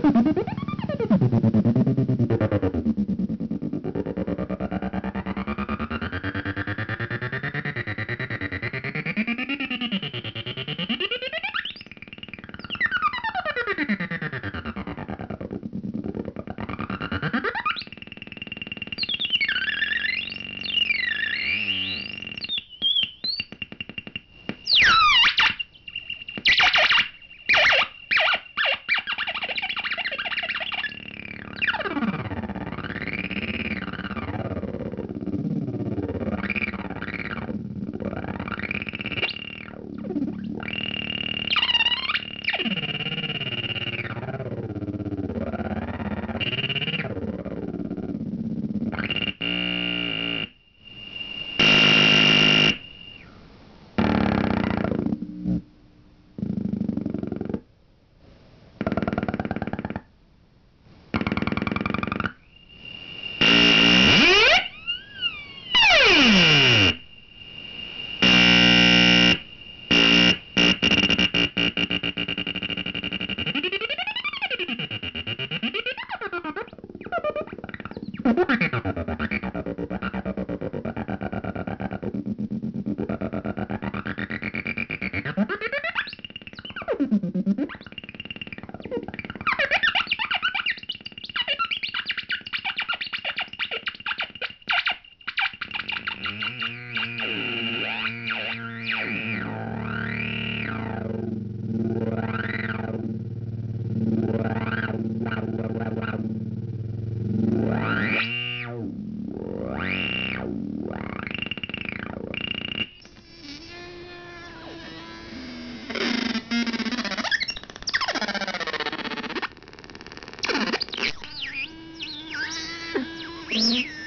Ha ha ha ha! 届けてくれ。Uhum.